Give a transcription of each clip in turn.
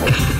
you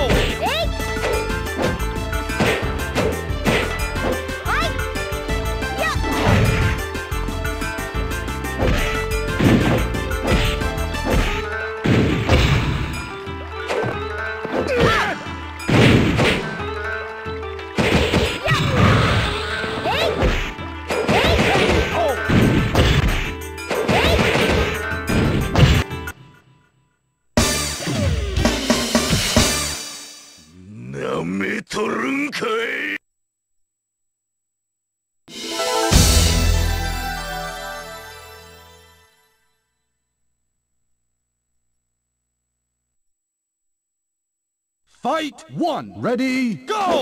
なめとるんかい Fight one, ready, go!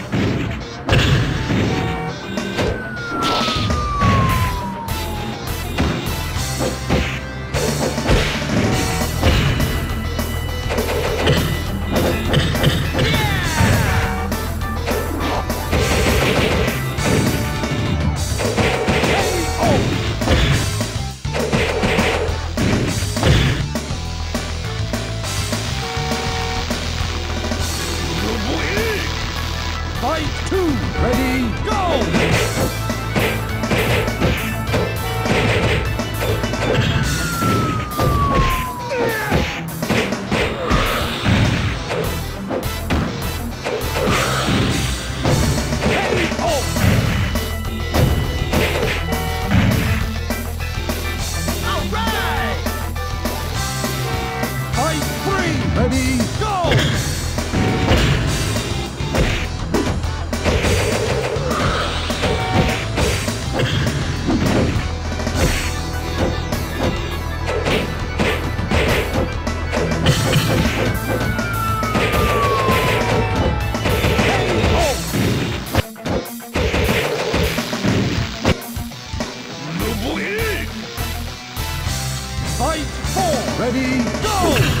Ready, go!